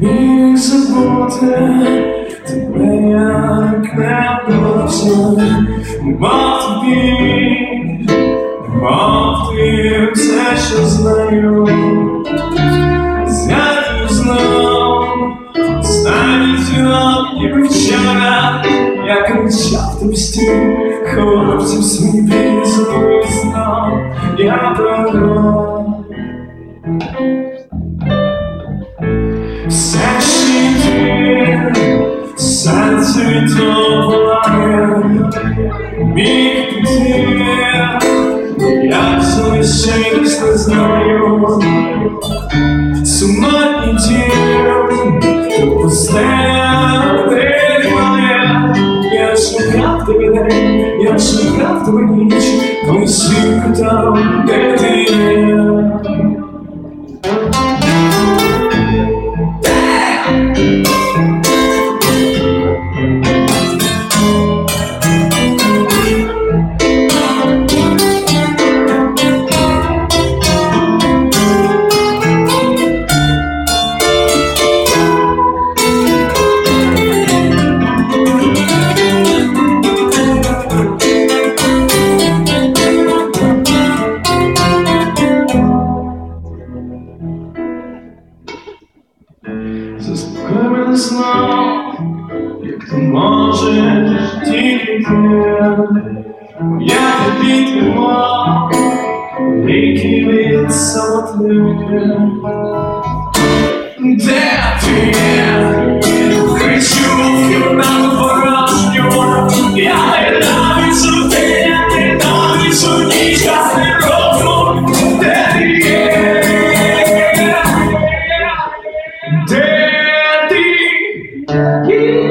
Wings of water to play a cloud of sun. I'm to be, to your. Станете не вчера Я кричал в топсти Хлопцев свои призывы знал Я пророк Сад цветов пламя, миг потеря, Я совершенство знаю. С ума не дел, пустая ты моя. Я шагал тогда, я шагал в твою ночь, Но силка там, где знал, як ти можеш тільки ти. Я тобі тримав, ліки від самоти. Que